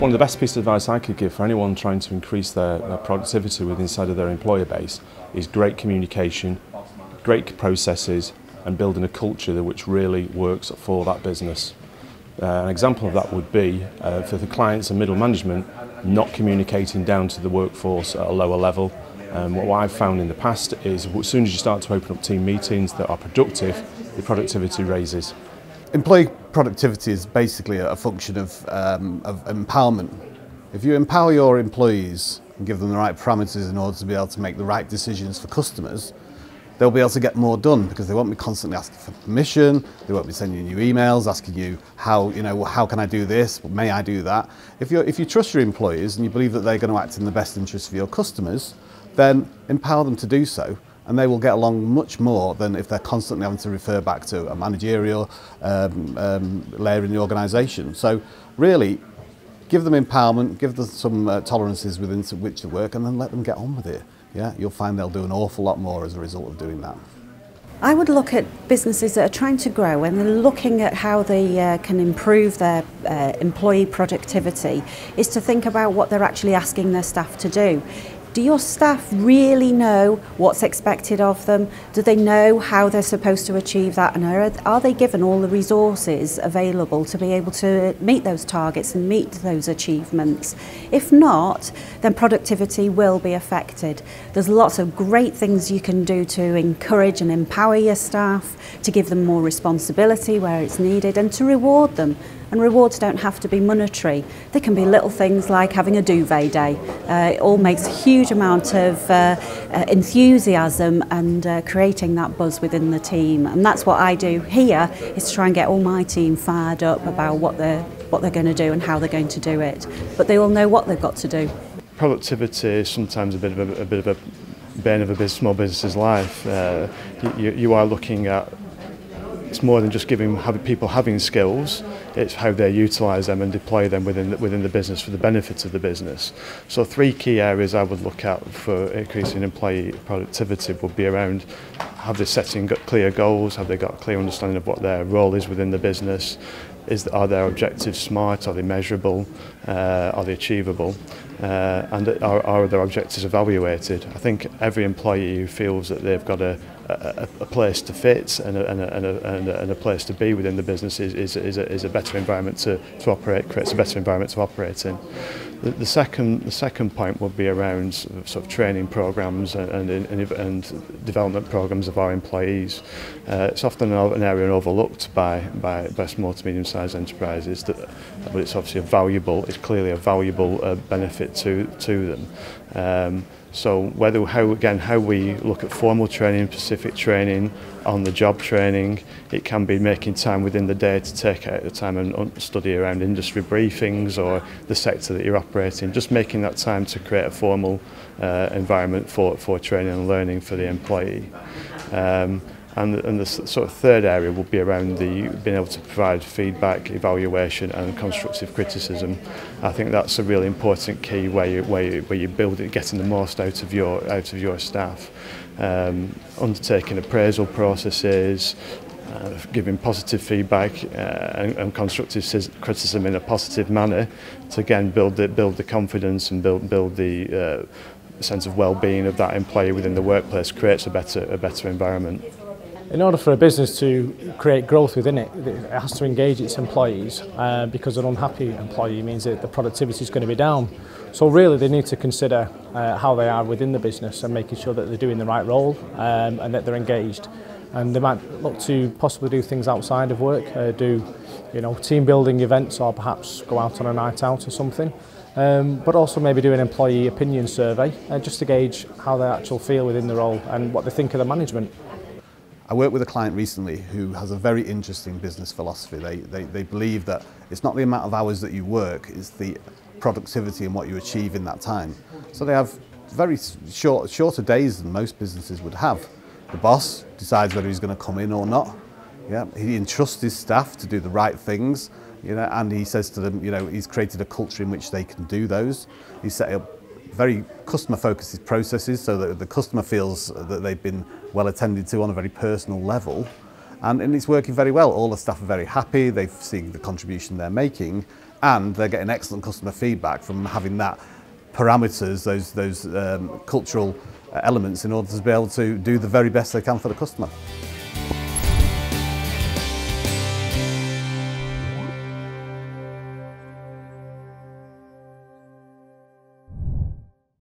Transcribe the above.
One of the best pieces of advice I could give for anyone trying to increase their, their productivity within inside of their employer base is great communication, great processes and building a culture that which really works for that business. Uh, an example of that would be uh, for the clients and middle management not communicating down to the workforce at a lower level. Um, what I've found in the past is as soon as you start to open up team meetings that are productive, the productivity raises. Employee productivity is basically a function of, um, of empowerment. If you empower your employees and give them the right parameters in order to be able to make the right decisions for customers, they'll be able to get more done because they won't be constantly asking for permission, they won't be sending you emails asking you how, you know, how can I do this, may I do that. If, you if you trust your employees and you believe that they're going to act in the best interest of your customers, then empower them to do so and they will get along much more than if they're constantly having to refer back to a managerial um, um, layer in the organisation. So really, give them empowerment, give them some uh, tolerances within which to work and then let them get on with it. yeah, you'll find they'll do an awful lot more as a result of doing that. I would look at businesses that are trying to grow and they're looking at how they uh, can improve their uh, employee productivity is to think about what they're actually asking their staff to do. Do your staff really know what's expected of them? Do they know how they're supposed to achieve that? And are, are they given all the resources available to be able to meet those targets and meet those achievements? If not, then productivity will be affected. There's lots of great things you can do to encourage and empower your staff, to give them more responsibility where it's needed, and to reward them And rewards don't have to be monetary. They can be little things like having a duvet day. Uh, it all makes a huge amount of uh, uh, enthusiasm and uh, creating that buzz within the team. And that's what I do here, is to try and get all my team fired up about what they're, what they're going to do and how they're going to do it. But they all know what they've got to do. Productivity is sometimes a bit of a, a bit of a bane of a small business's life. Uh, you, you are looking at it's more than just giving people having skills, it's how they utilize them and deploy them within the, within the business for the benefits of the business. So three key areas I would look at for increasing employee productivity would be around have they setting clear goals, have they got a clear understanding of what their role is within the business, is are their objectives smart, are they measurable, uh, are they achievable, uh, and are, are their objectives evaluated? I think every employee who feels that they've got a, a, a place to fit and a, and, a, and, a, and, a, and a place to be within the business is, is, is, a, is a better environment to, to operate, creates a better environment to operate in. The, the second the second point would be around sort of training programs and and, and, and development programs of our employees. Uh, it's often an area overlooked by by by small to medium sized enterprises that but it's obviously a valuable it's clearly a valuable uh, benefit to to them Um, so whether how again how we look at formal training, specific training, on the job training, it can be making time within the day to take out the time and study around industry briefings or the sector that you're operating. Just making that time to create a formal uh, environment for for training and learning for the employee. Um, And, and the sort of third area will be around the being able to provide feedback, evaluation and constructive criticism. I think that's a really important key where you, where you, where you build it, getting the most out of your, out of your staff. Um, undertaking appraisal processes, uh, giving positive feedback uh, and, and constructive criticism in a positive manner to again build the, build the confidence and build, build the uh, sense of well-being of that employee within the workplace creates a better, a better environment. In order for a business to create growth within it, it has to engage its employees uh, because an unhappy employee means that the productivity is going to be down. So really they need to consider uh, how they are within the business and making sure that they're doing the right role um, and that they're engaged. And they might look to possibly do things outside of work, uh, do you know, team building events or perhaps go out on a night out or something. Um, but also maybe do an employee opinion survey uh, just to gauge how they actually feel within the role and what they think of the management. I worked with a client recently who has a very interesting business philosophy. They, they, they believe that it's not the amount of hours that you work, it's the productivity and what you achieve in that time. So they have very short, shorter days than most businesses would have. The boss decides whether he's going to come in or not. Yeah, he entrusts his staff to do the right things, you know, and he says to them, you know, he's created a culture in which they can do those. He's set up very customer focused processes so that the customer feels that they've been well attended to on a very personal level and, and it's working very well. All the staff are very happy, they've seen the contribution they're making and they're getting excellent customer feedback from having that parameters, those, those um, cultural elements in order to be able to do the very best they can for the customer.